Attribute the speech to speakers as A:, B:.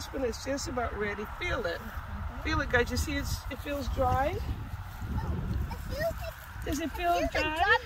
A: this when it's just about ready. Feel it. Feel it, guys. You see it's, it feels dry? Does it feel dry?